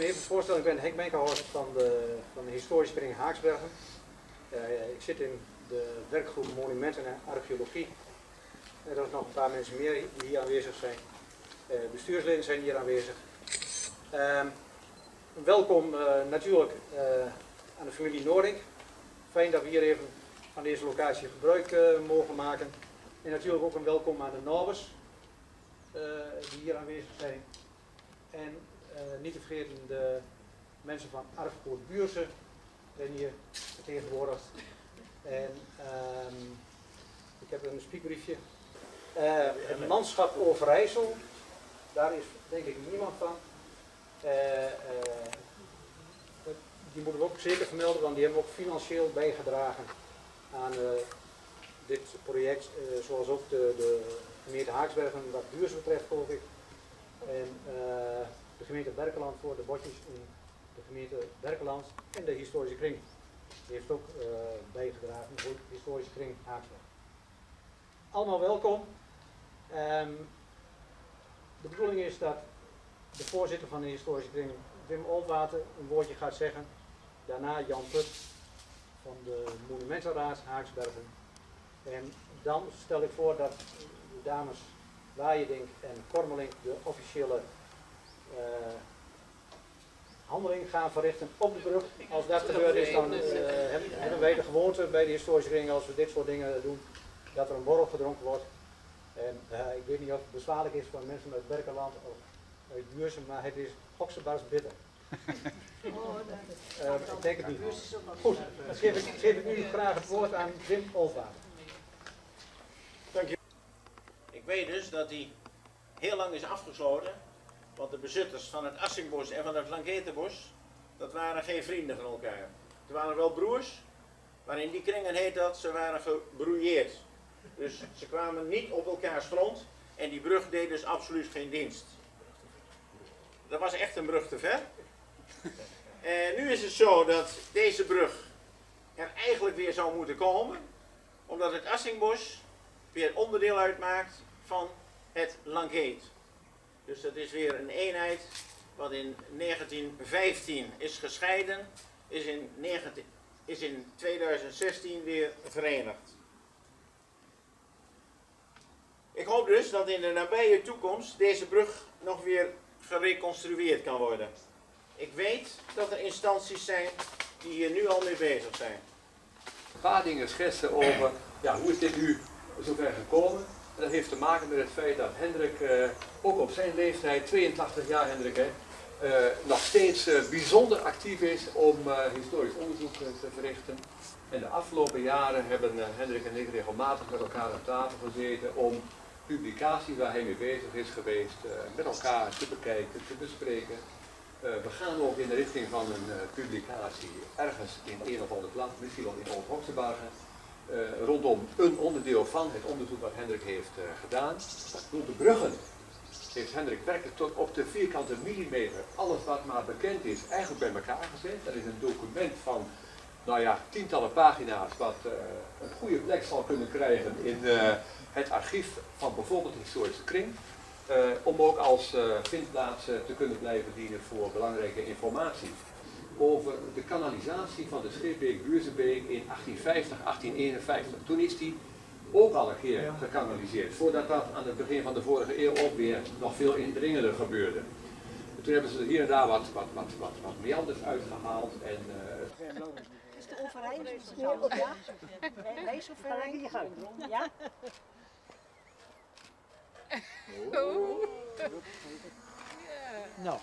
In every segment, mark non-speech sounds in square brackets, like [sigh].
me even ik ben Henk Menkenhorst van de, van de historische kring Haaksbergen. Uh, ik zit in de werkgroep Monumenten en Archeologie. Er zijn nog een paar mensen meer die hier aanwezig zijn. Uh, bestuursleden zijn hier aanwezig. Uh, welkom natuurlijk aan de familie Noordink. Fijn dat we hier even van deze locatie gebruik mogen maken. En natuurlijk ook een welkom aan de Norbers die hier aanwezig zijn. En niet te vergeten de mensen van Arfgoed Buurse zijn hier vertegenwoordigd. En um, ik heb een spiekbriefje. Uh, het landschap Overijssel, daar is denk ik niemand van. Uh, die moeten we ook zeker vermelden, want die hebben ook financieel bijgedragen aan dit project, zoals ook de, de gemeente Haaksbergen wat buurs betreft, geloof ik. En gemeente Berkeland voor de botjes in de gemeente Berkeland en de historische kring. Die heeft ook uh, bijgedragen voor de historische kring Haaksberg. Allemaal welkom. Um, de bedoeling is dat de voorzitter van de historische kring, Wim Oldwater, een woordje gaat zeggen. Daarna Jan Put van de Monumentenraad Haaksbergen. En dan stel ik voor dat de dames Waaierdink en Kormelink de officiële handeling gaan verrichten op de brug. Als dat gebeurd is, dan uh, hebben wij de gewoonte bij de historische ring, als we dit soort dingen doen, dat er een borrel gedronken wordt. En uh, ik weet niet of het bezwaarlijk is voor mensen uit Berkeland of uit maar het is hoksenbars bitter. [laughs] Oh, uh, ik denk het niet. Goed, dan geef ik, geef ik nu graag het woord aan Wim Olvaart. Dank je. Ik weet dus dat hij heel lang is afgesloten want de bezitters van het Assingbos en van het Langetenbos, dat waren geen vrienden van elkaar. Ze waren wel broers, maar in die kringen heet dat, ze waren gebrouilleerd. Dus ze kwamen niet op elkaars front en die brug deed dus absoluut geen dienst. Dat was echt een brug te ver. En nu is het zo dat deze brug er eigenlijk weer zou moeten komen, omdat het Assingbos weer onderdeel uitmaakt van het Langeet. Dus dat is weer een eenheid wat in 1915 is gescheiden, is in, 19, is in 2016 weer verenigd. Ik hoop dus dat in de nabije toekomst deze brug nog weer gereconstrueerd kan worden. Ik weet dat er instanties zijn die hier nu al mee bezig zijn. Paar dingen schetsen over ja, hoe is dit nu zover gekomen dat heeft te maken met het feit dat Hendrik, uh, ook op zijn leeftijd, 82 jaar Hendrik, hè, uh, nog steeds uh, bijzonder actief is om historisch onderzoek te verrichten. En de afgelopen jaren hebben Hendrik en ik regelmatig met elkaar aan tafel gezeten om publicatie waar hij mee bezig is geweest, met elkaar te bekijken, te bespreken. we gaan ook in de richting van een publicatie ergens in een of ander land, misschien wel in Oud-Hoogsebargen. Uh, rondom een onderdeel van het onderzoek wat Hendrik heeft uh, gedaan. Door de bruggen heeft Hendrik werkelijk tot op de vierkante millimeter alles wat maar bekend is eigenlijk bij elkaar gezet. Dat is een document van nou ja, tientallen pagina's wat uh, een goede plek zal kunnen krijgen in het archief van bijvoorbeeld de historische kring. om ook als vindplaats te kunnen blijven dienen voor belangrijke informatie over de kanalisatie van de Scheepbeek Buurzenbeek in 1850, 1851. Toen is die ook al een keer gekanaliseerd, voordat dat aan het begin van de vorige eeuw ook weer nog veel indringender gebeurde. toen hebben ze hier en daar wat, wat, wat, wat, wat meanders uitgehaald en... Uh, is de overheid? Ja? Wees overheid? Ja? Oh. Nou.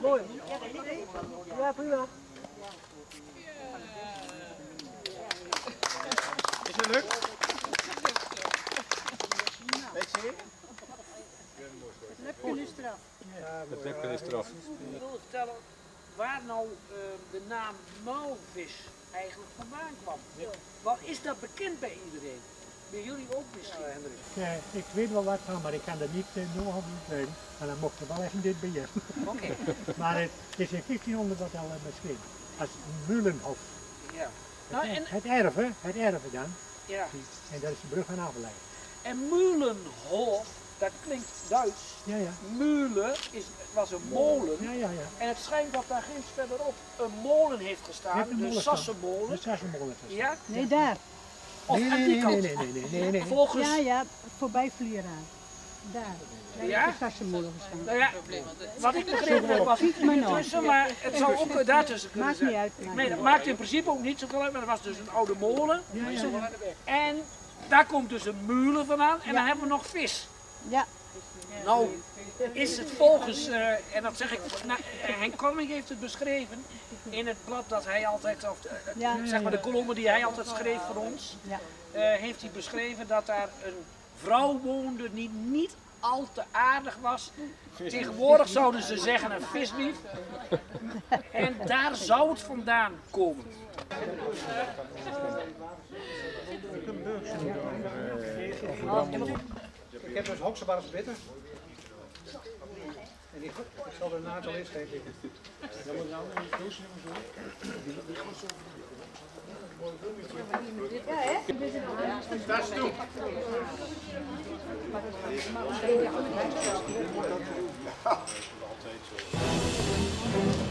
Mooi. Ja, prima. Is het lukt? Weet je? Lepken is eraf. Lepken is eraf. Ik wil vertellen waar nou uh, de naam mouwvis eigenlijk vandaan kwam. Wat is dat bekend bij iedereen? Bij jullie ook misschien? Ja, Hendrik. Ja, ik weet wel wat van, maar ik kan dat niet uh, nog weten. Maar dan mocht er wel even dit bij je. Oké. [laughs] maar het is in 1500 wat al beschreven. Als Mulenhof. Ja. Nou, het, en... het erven, het erven dan. Ja. En daar is de brug aan afgeleid. En Mulenhof, dat klinkt Duits. Ja, ja. Mühle is, was een molen. Ja, ja, ja. En het schijnt dat daar ginds verderop een molen heeft gestaan, Heeft een de molen staan. Sassenmolen. Dat is een molen. Ja? Nee, daar. Of Nee, aan nee, die nee, kant. nee, nee, nee, nee, nee. Volgens, Ja, ja, voorbij Vlieraar. Daar. Ja? nou ja, wat ik begrepen heb was tussen, maar het zou ook daartussen kunnen Maakt niet uit. maakt Nee, dat maakt in principe ook niet zoveel uit, maar dat was dus een oude molen. Ja, ja, ja. En daar komt dus een mulen vandaan en dan hebben we nog vis. Ja, Nou, is het volgens, eh, en dat zeg ik, nou, eh, Henk Koning heeft het beschreven in het blad dat hij altijd, of eh, ja, zeg maar de kolommen die hij altijd schreef voor ons, ja. eh, heeft hij beschreven dat daar een vrouw woonde die niet al te aardig was. Tegenwoordig zouden ze zeggen een vislief. En daar zou het vandaan komen. Ik heb dus Hoksebars bitter. En die, ik zal er een aantal inschrijven. Dat is toe. Ja, [laughs]